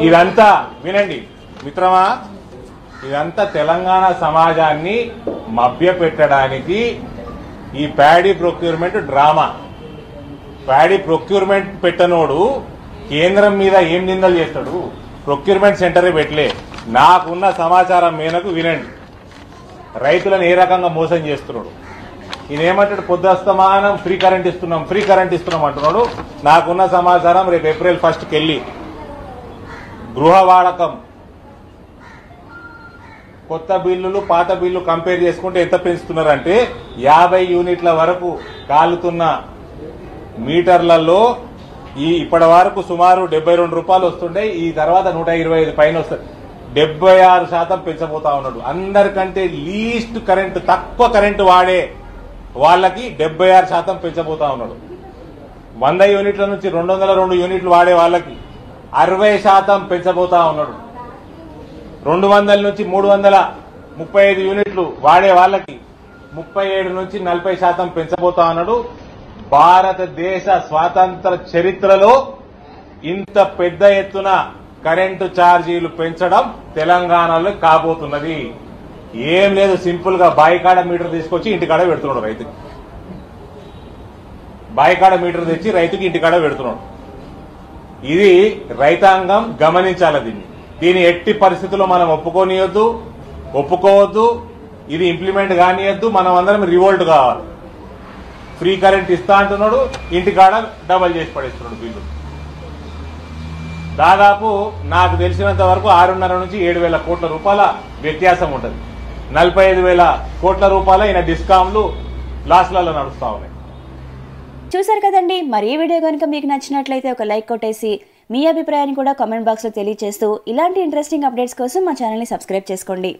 ఇదంతా వినండి. మిత్రమా ఇదంతా తెలంగాణ సమాజాన్ని మభ్యపెట్టడానికి ఈ paddy procurement drama. Paddy procurement పెట్టనోడు కేంద్రం మీద ఏం నిందలు చేస్తాడు? ప్రొక్యూర్మెంట్ సెంటరే పెట్టలే. నాకున్న సమాచారం మేరకు వినండి. రైతులను ఏ రకంగా మోసం చేస్తున్నాడు? ఈయనేమంటాడు పొద్దుస్తమానం ఫ్రీ కరెంట్ ఇస్తున్నాం ఫ్రీ కరెంట్ ఇస్తున్నాం అంటున్నాడు. నాకున్న సమాచారం రేపు ఏప్రిల్ ఫస్ట్కి వెళ్ళి గృహ వాడకం కొత్త బిల్లులు పాత బిల్లు కంపేర్ చేసుకుంటే ఎంత పెంచుతున్నారంటే యాభై యూనిట్ల వరకు కాలుతున్న మీటర్లలో ఈ ఇప్పటి వరకు సుమారు డెబ్బై రెండు రూపాయలు వస్తుండే ఈ తర్వాత నూట ఇరవై ఐదు పైన వస్తుంది. డెబ్బై ఆరు శాతం పెంచబోతా ఉన్నాడు. అందరికంటే లీస్ట్ కరెంట్ తక్కువ కరెంటు వాడే వాళ్ళకి డెబ్బై ఆరు శాతం పెంచబోతా ఉన్నాడు. వంద యూనిట్ల నుంచి రెండు వందల రెండు యూనిట్లు వాడే వాళ్ళకి. అరవై శాతం పెంచబోతా ఉన్నాడు. రెండు వందల నుంచి మూడు వందల ముప్పై ఐదు యూనిట్లు వాడే వాళ్ళకి ముప్పై ఏడు నుంచి నలభై శాతం పెంచబోతా ఉన్నాడు. భారతదేశ స్వాతంత్ర చరిత్రలో ఇంత పెద్ద ఎత్తున కరెంటు ఛార్జీలు పెంచడం తెలంగాణలో కాబోతున్నది. ఏం లేదు సింపుల్గా బాయికాడ మీటర్ తీసుకొచ్చి ఇంటికాడ పెడుతున్నాడు రైతుకి. బాయికాడ మీటర్ తెచ్చి రైతుకి ఇంటికాడ పెడుతున్నాడు. ఇది రైతాంగం గమనించాలి దీన్ని. దీని ఎట్టి పరిస్థితుల్లో మనం ఒప్పుకోనియొద్దు ఒప్పుకోవద్దు ఇది ఇంప్లిమెంట్ కానియద్దు మనం అందరం రివోల్ట్ కావాలి. ఫ్రీ కరెంట్ ఇస్తా అంటున్నాడు ఇంటికాడ డబల్ చేసి పడేస్తున్నాడు బిల్లు. దాదాపు నాకు తెలిసినంత వరకు ఆరున్నర నుంచి ఏడు వేల కోట్ల రూపాయల వ్యత్యాసం ఉంటుంది. నలభై ఐదు వేల కోట్ల రూపాయల ఈయన డిస్కామ్లు లాస్లలో నడుస్తూ ఉన్నాయి. చూసారు కదండి. మరి ఈ వీడియో కనుక మీకు నచ్చినట్లయితే ఒక లైక్ కొట్టేసి మీ అభిప్రాయాన్ని కూడా కామెంట్ బాక్స్లో తెలియజేస్తూ ఇలాంటి ఇంట్రెస్టింగ్ అప్డేట్స్ కోసం మా ఛానల్ని సబ్స్క్రైబ్ చేసుకోండి.